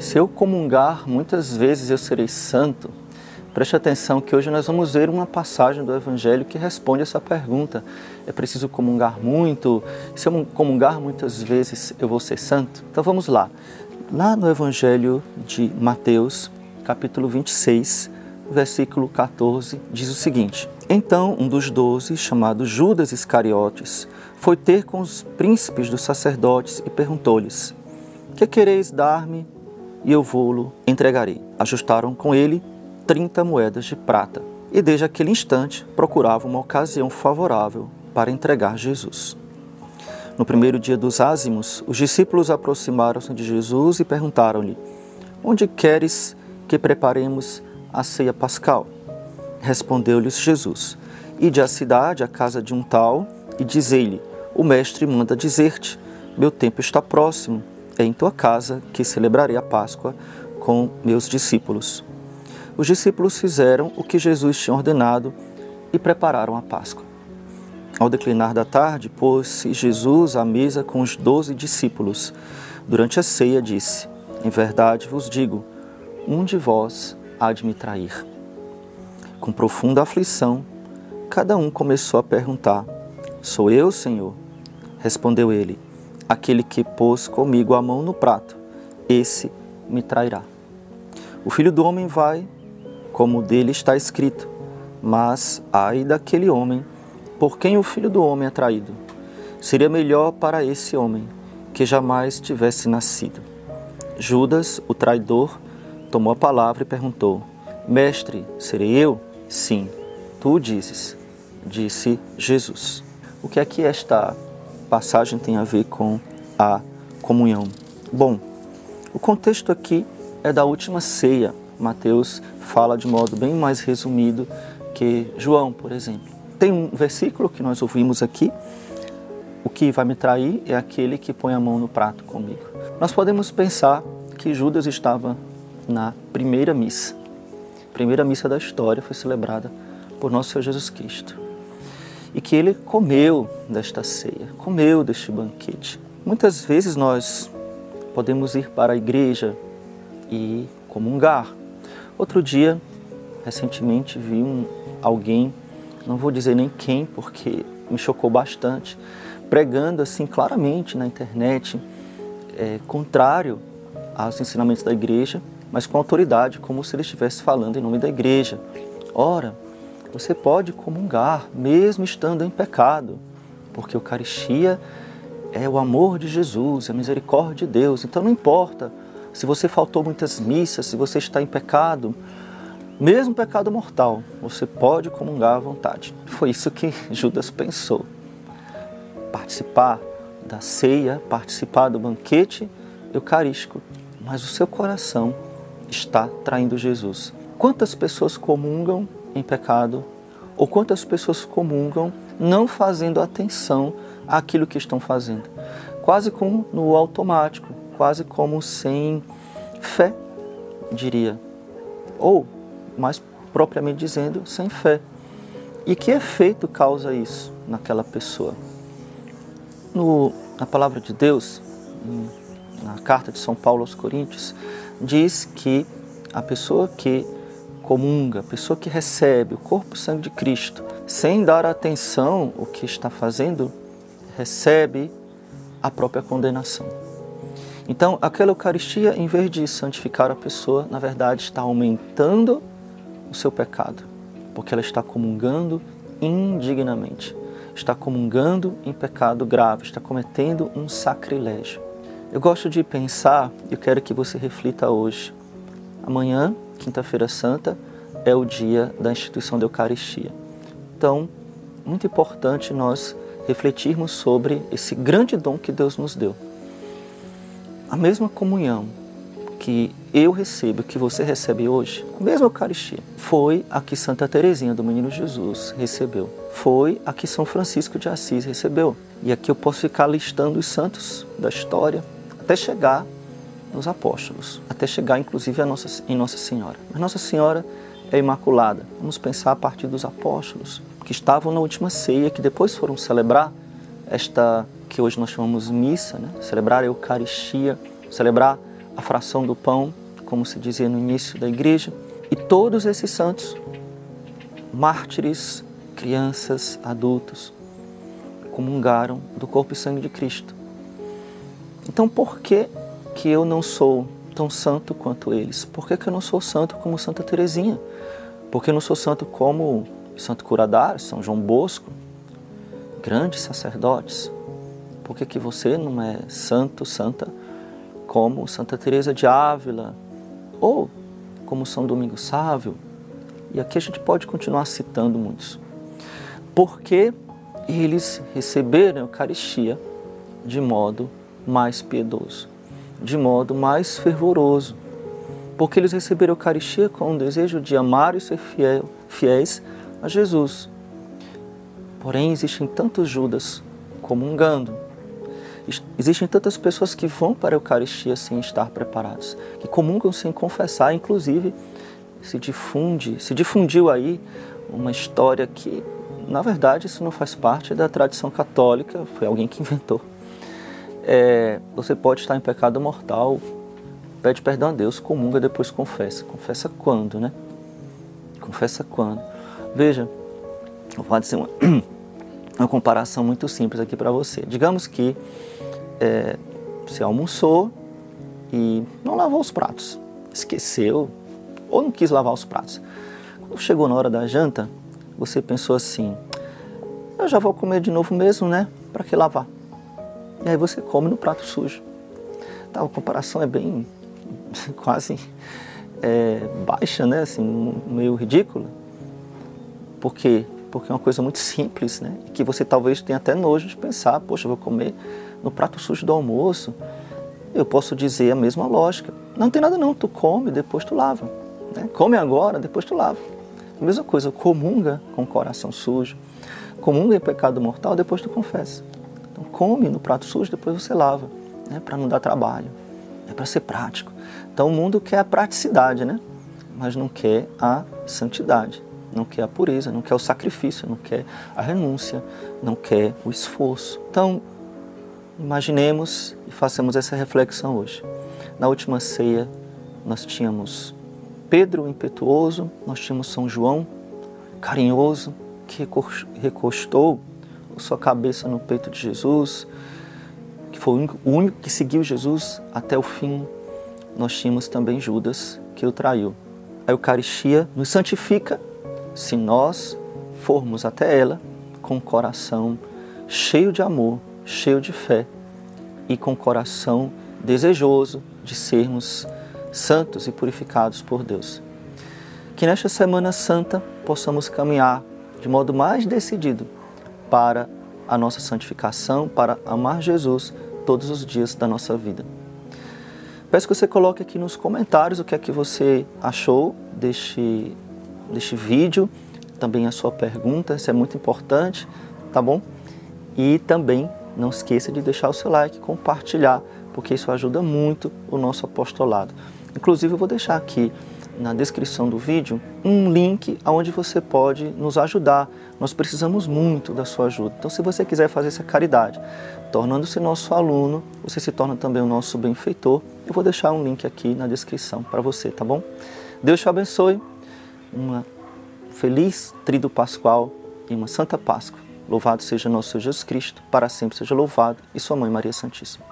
Se eu comungar, muitas vezes eu serei santo. Preste atenção que hoje nós vamos ver uma passagem do Evangelho que responde essa pergunta. É preciso comungar muito? Se eu comungar muitas vezes, eu vou ser santo? Então vamos lá. Lá no Evangelho de Mateus, capítulo 26, versículo 14, diz o seguinte: Então um dos doze, chamado Judas Iscariotes, foi ter com os príncipes dos sacerdotes e perguntou-lhes: Que quereis dar-me e eu vou-lo entregarei? Ajustaram com ele trinta moedas de prata e desde aquele instante procurava uma ocasião favorável para entregar Jesus. No primeiro dia dos ázimos, os discípulos aproximaram-se de Jesus e perguntaram-lhe: Onde queres que preparemos a ceia pascal? Respondeu-lhes Jesus: Ide à cidade, à casa de um tal, e dizei-lhe: O mestre manda dizer-te: Meu tempo está próximo, é em tua casa que celebrarei a Páscoa com meus discípulos. Os discípulos fizeram o que Jesus tinha ordenado e prepararam a Páscoa. Ao declinar da tarde, pôs-se Jesus à mesa com os doze discípulos. Durante a ceia, disse: Em verdade vos digo, um de vós há de me trair. Com profunda aflição, cada um começou a perguntar: Sou eu, Senhor? Respondeu ele: Aquele que pôs comigo a mão no prato, esse me trairá. O filho do homem vai, como dele está escrito, mas ai daquele homem por quem o filho do homem é traído. Seria melhor para esse homem que jamais tivesse nascido. Judas, o traidor, tomou a palavra e perguntou: Mestre, serei eu? Sim, tu dizes, disse Jesus. O que é que esta passagem tem a ver com a comunhão? Bom, o contexto aqui é da última ceia. Mateus fala de modo bem mais resumido que João, por exemplo. Tem um versículo que nós ouvimos aqui: O que vai me trair é aquele que põe a mão no prato comigo. Nós podemos pensar que Judas estava na primeira missa. A primeira missa da história foi celebrada por nosso Senhor Jesus Cristo. E que ele comeu desta ceia, comeu deste banquete. Muitas vezes nós podemos ir para a igreja e comungar. Outro dia, recentemente, vi um, alguém não vou dizer nem quem, porque me chocou bastante, pregando assim claramente na internet, é, contrário aos ensinamentos da igreja, mas com autoridade, como se ele estivesse falando em nome da igreja. Ora, você pode comungar mesmo estando em pecado, porque a Eucaristia é o amor de Jesus, é a misericórdia de Deus. Então não importa se você faltou muitas missas, se você está em pecado, mesmo pecado mortal, você pode comungar à vontade. Foi isso que Judas pensou. Participar da ceia, participar do banquete eucarístico, mas o seu coração está traindo Jesus. Quantas pessoas comungam em pecado ou quantas pessoas comungam não fazendo atenção àquilo que estão fazendo? Quase como no automático, quase como sem fé, diria. Ou mais propriamente dizendo, sem fé. E que efeito causa isso naquela pessoa? No, na palavra de Deus, na carta de São Paulo aos Coríntios, diz que a pessoa que comunga, a pessoa que recebe o corpo e sangue de Cristo, sem dar atenção ao que está fazendo, recebe a própria condenação. Então, aquela Eucaristia, em vez de santificar a pessoa, na verdade está aumentando o seu pecado, porque ela está comungando indignamente, está comungando em pecado grave, está cometendo um sacrilégio. Eu gosto de pensar, eu quero que você reflita hoje. Amanhã, quinta-feira santa, é o dia da instituição da Eucaristia. Então, muito importante nós refletirmos sobre esse grande dom que Deus nos deu. A mesma comunhão que eu recebo, que você recebe hoje, a mesma Eucaristia, foi a que Santa Teresinha do Menino Jesus recebeu. Foi a que São Francisco de Assis recebeu. E aqui eu posso ficar listando os santos da história até chegar nos apóstolos, até chegar inclusive a Nossa, em Nossa Senhora. Mas Nossa Senhora é imaculada. Vamos pensar a partir dos apóstolos, que estavam na última ceia, que depois foram celebrar esta que hoje nós chamamos missa, né? celebrar a Eucaristia, celebrar a fração do pão, como se dizia no início da igreja, e todos esses santos, mártires, crianças, adultos, comungaram do corpo e sangue de Cristo. Então, por que, que eu não sou tão santo quanto eles? Por que, que eu não sou santo como Santa Teresinha? Por que eu não sou santo como Santo Curadário, São João Bosco, grandes sacerdotes? Por que, que você não é santo, santa como Santa Teresa de Ávila ou como São Domingos Sávio? E aqui a gente pode continuar citando muitos. Porque eles receberam a Eucaristia de modo mais piedoso, de modo mais fervoroso, porque eles receberam a Eucaristia com o desejo de amar e ser fiel, fiéis a Jesus. Porém, existem tantos Judas comungando. Existem tantas pessoas que vão para a Eucaristia sem estar preparados, que comungam sem confessar, inclusive se difunde, se difundiu aí uma história que, na verdade, isso não faz parte da tradição católica, foi alguém que inventou é, você pode estar em pecado mortal, pede perdão a Deus, comunga, depois confessa. Confessa quando, né? Confessa quando. Veja, vou fazer uma, uma comparação muito simples aqui para você. Digamos que é, você almoçou e não lavou os pratos, esqueceu ou não quis lavar os pratos. Quando chegou na hora da janta, você pensou assim: eu já vou comer de novo mesmo, né? Para que lavar? E aí você come no prato sujo. Tá, a comparação é bem quase é, baixa, né? Assim, meio ridícula. Por quê? Porque é uma coisa muito simples, né? Que você talvez tenha até nojo de pensar, poxa, vou comer no prato sujo do almoço. Eu posso dizer a mesma lógica. Não tem nada não, tu come, depois tu lava. Né? Come agora, depois tu lava. A mesma coisa, comunga com o coração sujo. Comunga em pecado mortal, depois tu confessa. Come no prato sujo, depois você lava, né, para não dar trabalho, é para ser prático. Então o mundo quer a praticidade, né? Mas não quer a santidade, não quer a pureza, não quer o sacrifício, não quer a renúncia, não quer o esforço. Então, imaginemos e façamos essa reflexão hoje. Na última ceia, nós tínhamos Pedro impetuoso, nós tínhamos São João carinhoso, que recostou sua cabeça no peito de Jesus, que foi o único, que seguiu Jesus até o fim, nós tínhamos também Judas, que o traiu. A Eucaristia nos santifica se nós formos até ela com o coração cheio de amor, cheio de fé e com o coração desejoso de sermos santos e purificados por Deus. Que nesta Semana Santa possamos caminhar de modo mais decidido para a nossa santificação, para amar Jesus todos os dias da nossa vida. Peço que você coloque aqui nos comentários o que é que você achou deste, deste vídeo, também a sua pergunta, isso é muito importante, tá bom? E também não esqueça de deixar o seu like, compartilhar, porque isso ajuda muito o nosso apostolado. Inclusive, eu vou deixar aqui na descrição do vídeo um link onde você pode nos ajudar. Nós precisamos muito da sua ajuda. Então, se você quiser fazer essa caridade, tornando-se nosso aluno, você se torna também o nosso benfeitor. Eu vou deixar um link aqui na descrição para você, tá bom? Deus te abençoe. Uma feliz Trido Pascual e uma Santa Páscoa. Louvado seja nosso Jesus Cristo, para sempre seja louvado, e sua Mãe Maria Santíssima.